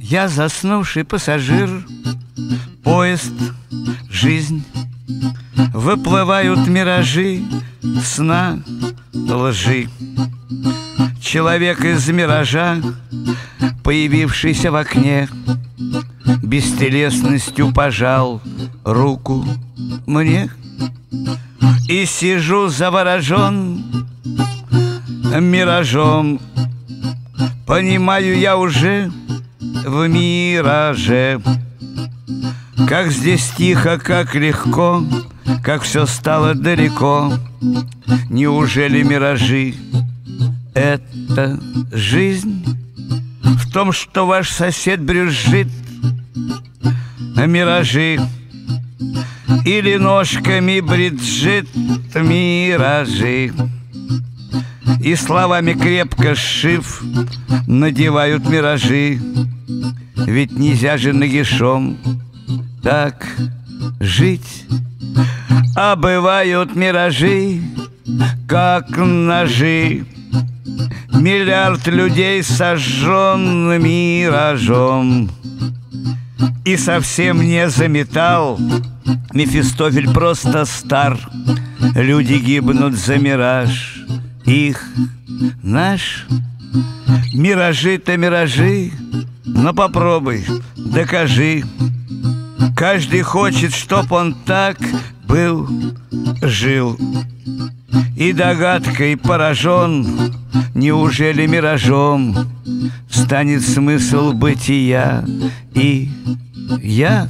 Я заснувший пассажир, поезд, жизнь. Выплывают миражи сна, лжи. Человек из миража, появившийся в окне Бестелесностью пожал руку мне. И сижу заворожен миражом. Понимаю я уже в мираже. Как здесь тихо, как легко Как все стало далеко. Неужели миражи — это жизнь? В том, что ваш сосед брюзжит Миражи Или ножками бриджит Миражи и словами крепко сшив Надевают миражи. Ведь нельзя же нагишом Так жить. А бывают миражи Как ножи. Миллиард людей сожжен миражом. И совсем не заметал Мефистофель просто стар. Люди гибнут за мираж их наш Миражи-то миражи Но попробуй, докажи. Каждый хочет, чтоб он так был, жил. И догадкой поражен Неужели миражом Станет смысл бытия? И я